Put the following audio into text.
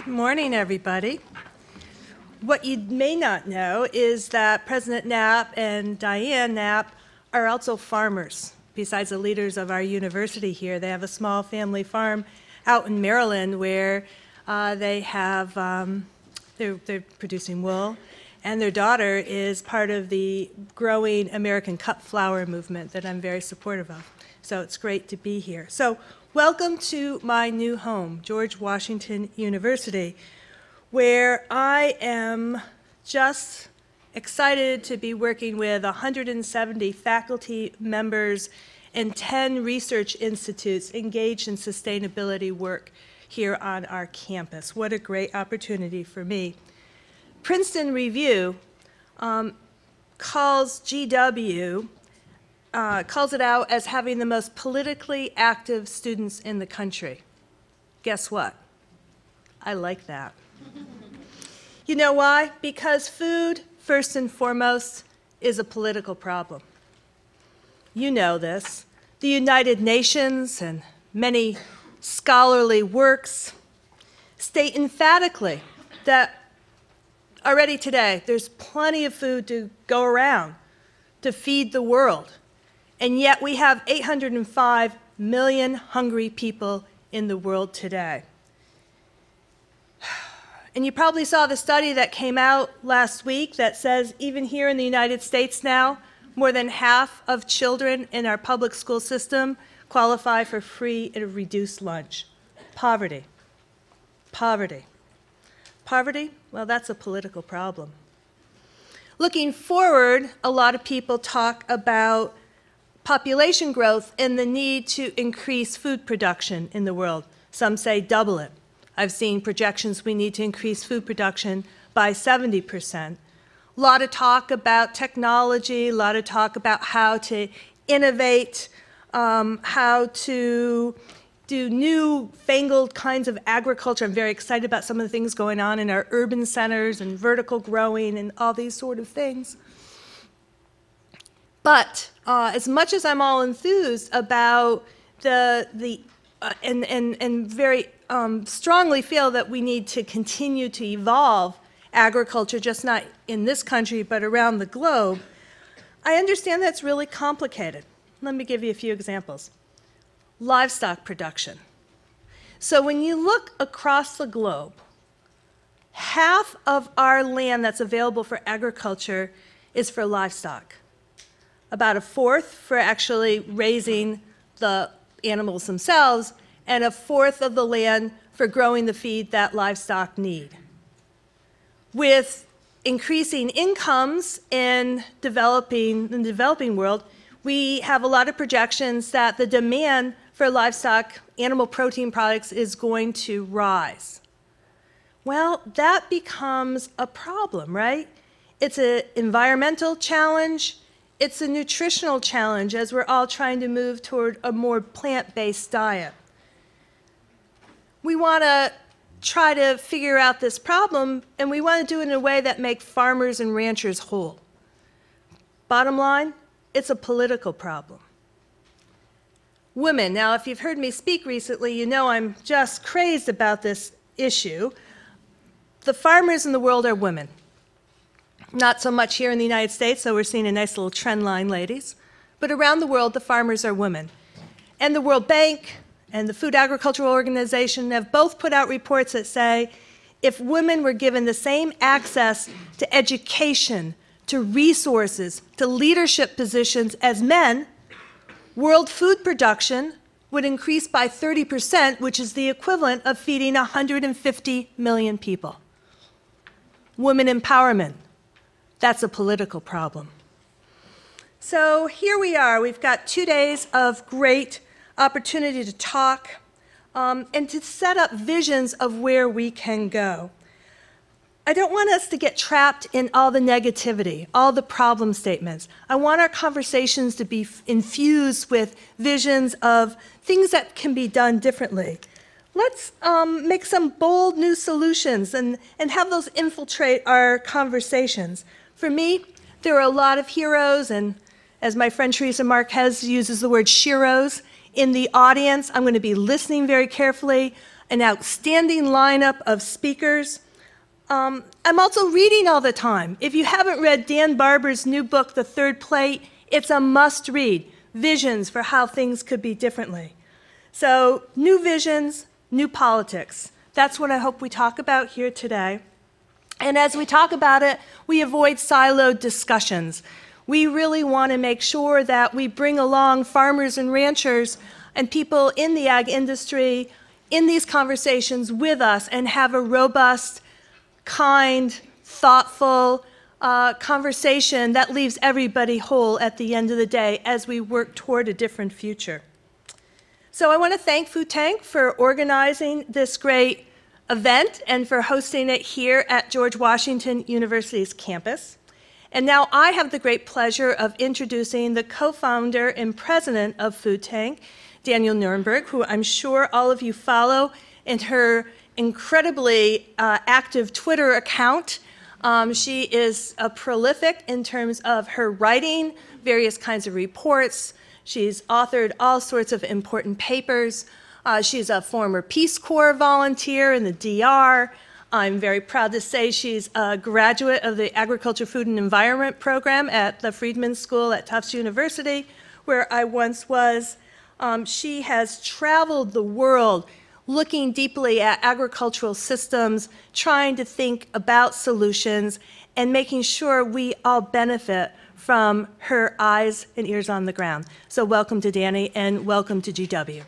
Good morning, everybody. What you may not know is that President Knapp and Diane Knapp are also farmers. Besides the leaders of our university here, they have a small family farm out in Maryland where uh, they have, um, they're, they're producing wool, and their daughter is part of the growing American cut flower movement that I'm very supportive of. So it's great to be here. So welcome to my new home, George Washington University, where I am just excited to be working with 170 faculty members and 10 research institutes engaged in sustainability work here on our campus. What a great opportunity for me. Princeton Review um, calls GW, uh, calls it out as having the most politically active students in the country. Guess what? I like that. you know why? Because food, first and foremost, is a political problem. You know this. The United Nations and many scholarly works state emphatically that already today there's plenty of food to go around to feed the world. And yet we have 805 million hungry people in the world today. And you probably saw the study that came out last week that says even here in the United States now, more than half of children in our public school system qualify for free and reduced lunch. Poverty. Poverty. Poverty, well, that's a political problem. Looking forward, a lot of people talk about population growth and the need to increase food production in the world. Some say double it. I've seen projections we need to increase food production by 70 percent. A lot of talk about technology, a lot of talk about how to innovate, um, how to do new fangled kinds of agriculture. I'm very excited about some of the things going on in our urban centers and vertical growing and all these sort of things. But uh, as much as I'm all enthused about the, the uh, and, and, and very um, strongly feel that we need to continue to evolve agriculture, just not in this country, but around the globe, I understand that's really complicated. Let me give you a few examples. Livestock production. So when you look across the globe, half of our land that's available for agriculture is for livestock. About a fourth for actually raising the animals themselves, and a fourth of the land for growing the feed that livestock need with increasing incomes in developing in the developing world, we have a lot of projections that the demand for livestock animal protein products is going to rise. Well, that becomes a problem, right? It's an environmental challenge, it's a nutritional challenge as we're all trying to move toward a more plant-based diet. We want to try to figure out this problem, and we want to do it in a way that makes farmers and ranchers whole. Bottom line, it's a political problem. Women, now if you've heard me speak recently, you know I'm just crazed about this issue. The farmers in the world are women. Not so much here in the United States, so we're seeing a nice little trend line, ladies. But around the world, the farmers are women. And the World Bank, and the Food Agricultural Organization have both put out reports that say if women were given the same access to education, to resources, to leadership positions as men, world food production would increase by 30%, which is the equivalent of feeding 150 million people. Women empowerment, that's a political problem. So here we are. We've got two days of great opportunity to talk, um, and to set up visions of where we can go. I don't want us to get trapped in all the negativity, all the problem statements. I want our conversations to be infused with visions of things that can be done differently. Let's um, make some bold new solutions and, and have those infiltrate our conversations. For me, there are a lot of heroes, and as my friend Theresa Marquez uses the word sheroes, in the audience. I'm going to be listening very carefully. an outstanding lineup of speakers. Um, I'm also reading all the time. If you haven't read Dan Barber's new book, The Third Plate, it's a must read Visions for How Things Could Be Differently. So, new visions, new politics. That's what I hope we talk about here today. And as we talk about it, we avoid siloed discussions. We really want to make sure that we bring along farmers and ranchers and people in the ag industry in these conversations with us and have a robust, kind, thoughtful uh, conversation that leaves everybody whole at the end of the day as we work toward a different future. So I want to thank Food Tank for organizing this great event and for hosting it here at George Washington University's campus. And now I have the great pleasure of introducing the co-founder and president of Food Tank, Danielle Nierenberg, who I'm sure all of you follow in her incredibly uh, active Twitter account. Um, she is uh, prolific in terms of her writing, various kinds of reports. She's authored all sorts of important papers. Uh, she's a former Peace Corps volunteer in the DR. I'm very proud to say she's a graduate of the Agriculture, Food, and Environment program at the Friedman School at Tufts University, where I once was. Um, she has traveled the world looking deeply at agricultural systems, trying to think about solutions, and making sure we all benefit from her eyes and ears on the ground. So welcome to Danny and welcome to GW.